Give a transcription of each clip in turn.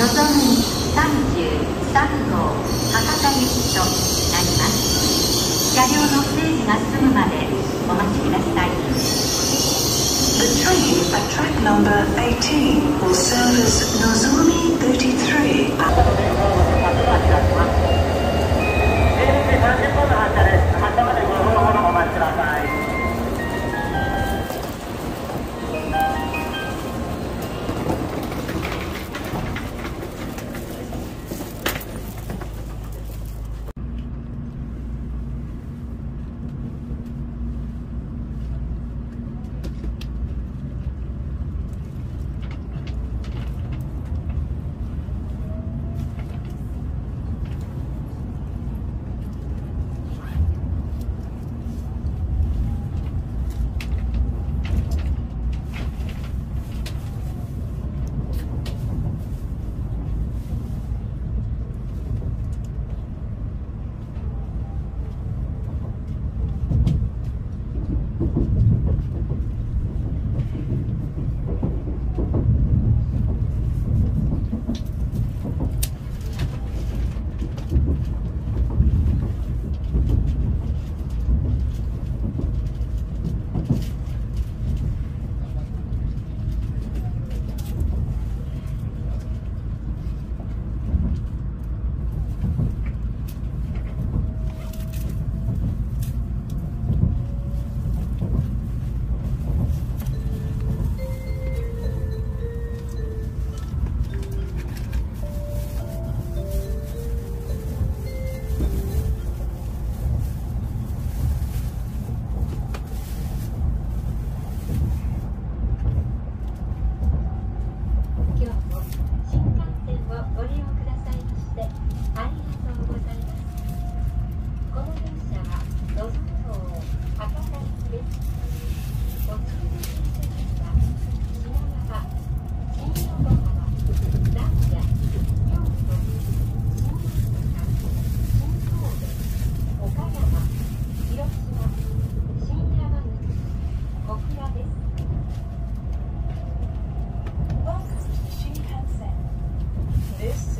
のぞみ33号博多行きとなります車両の整備が済むまでお待ちください The train at track number 18 will serve as Nozomi 33 desse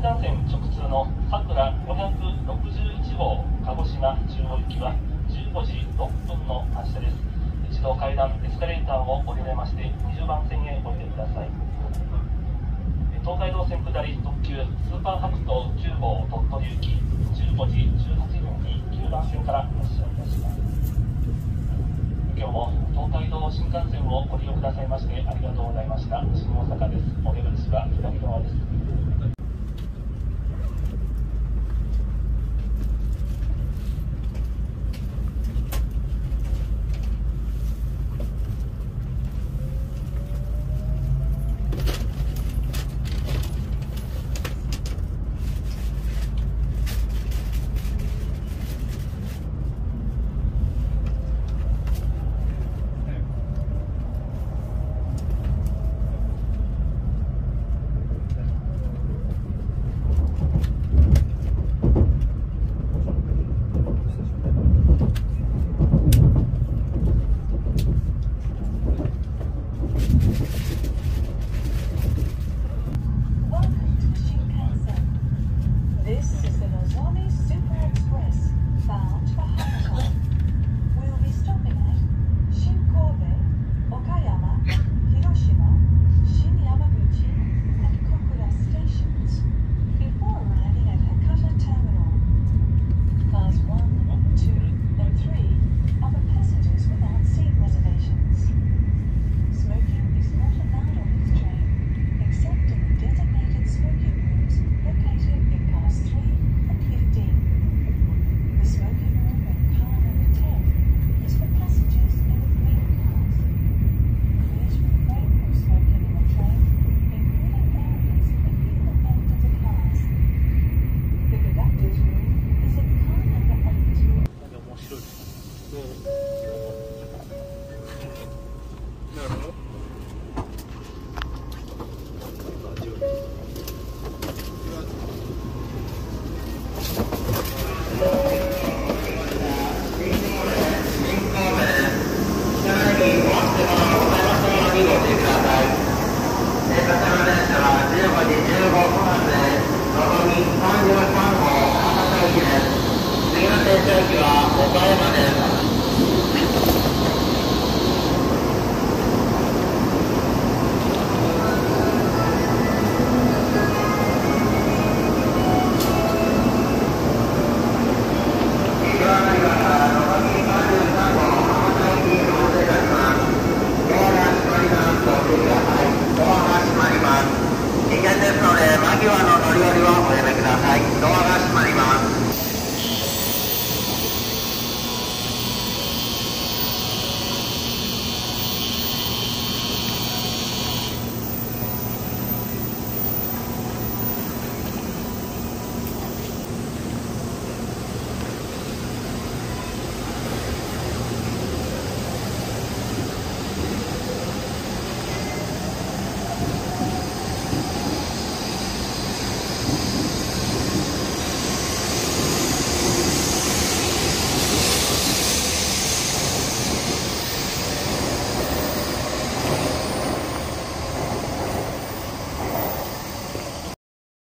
新幹線直通のさくら561号鹿児島中央行きは15時6分の発車です。一度階段エスカレーターを降りれまして20番線へおいでください。東海道線下り特急スーパーハクト9号鳥取行き15時18分に9番線から発車いたします。今日も東海道新幹線をご利用くださいましてありがとうございました。新大阪です。お出口は左側です。antes